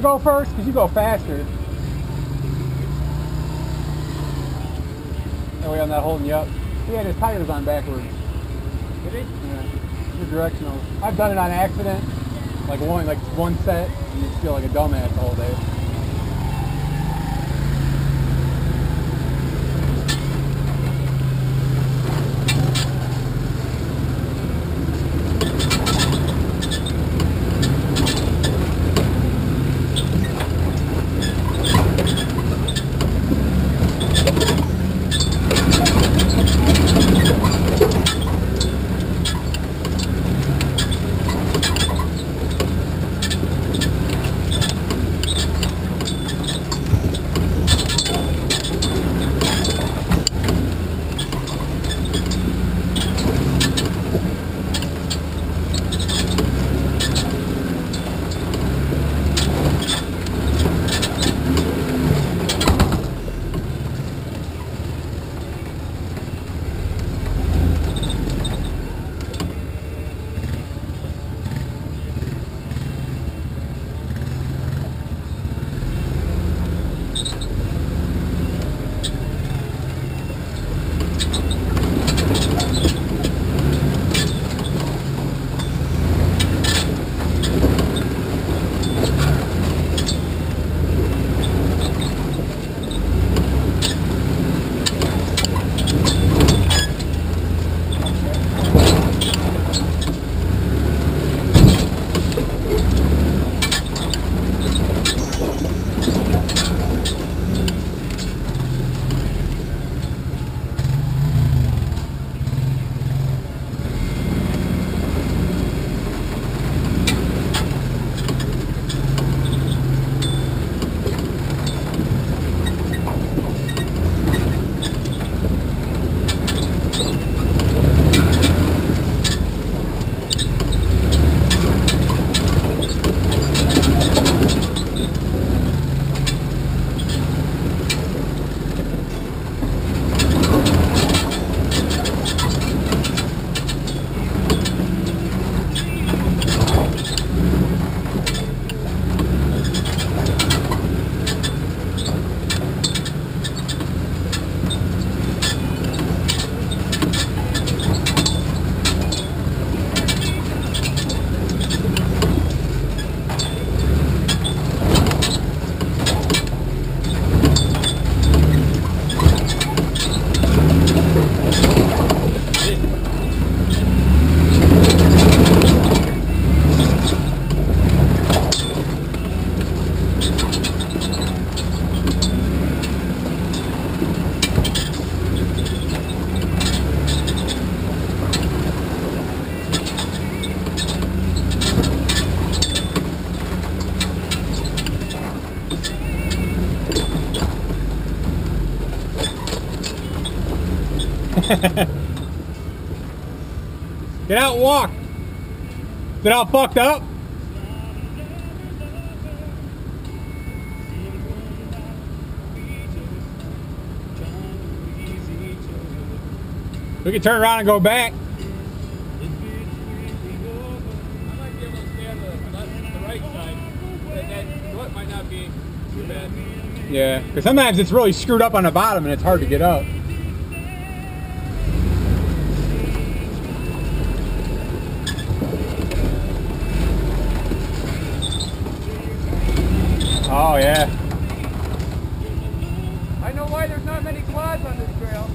to go first? Because you go faster. That way I'm not holding you up. He had his tires on backwards. Did he? Yeah. Your directional. I've done it on accident. Like one like one set and you just feel like a dumbass all day. Get out and walk. Get all fucked up? We can turn around and go back. Yeah, because sometimes it's really screwed up on the bottom and it's hard to get up. Oh yeah. I know why there's not many quads on this trail.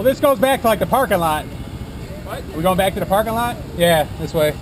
Well, this goes back to like the parking lot. What? Are we going back to the parking lot? Yeah, this way.